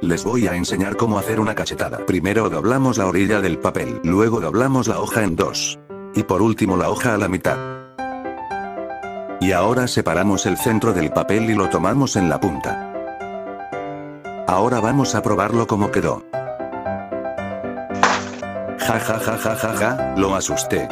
Les voy a enseñar cómo hacer una cachetada. Primero doblamos la orilla del papel, luego doblamos la hoja en dos. Y por último la hoja a la mitad. Y ahora separamos el centro del papel y lo tomamos en la punta. Ahora vamos a probarlo como quedó. Ja ja ja ja ja ja, lo asusté.